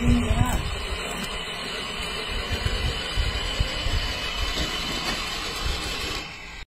감年.